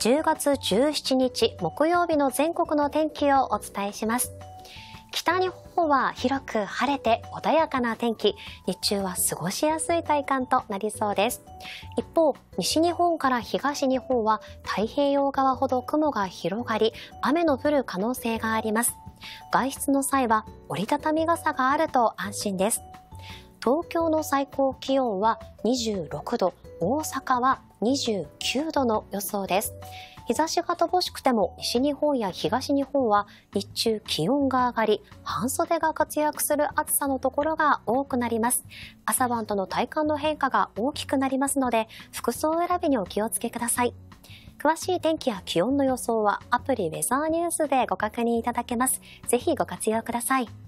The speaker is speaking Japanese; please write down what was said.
10月17日木曜日の全国の天気をお伝えします。北日本は広く晴れて穏やかな天気、日中は過ごしやすい体感となりそうです。一方、西日本から東日本は太平洋側ほど雲が広がり、雨の降る可能性があります。外出の際は折りたたみ傘があると安心です。東京の最高気温は26度、大阪は29度の予想です。日差しが乏しくても西日本や東日本は日中気温が上がり半袖が活躍する暑さのところが多くなります。朝晩との体感の変化が大きくなりますので服装選びにお気をつけください。詳しい天気や気温の予想はアプリウェザーニュースでご確認いただけます。ぜひご活用ください。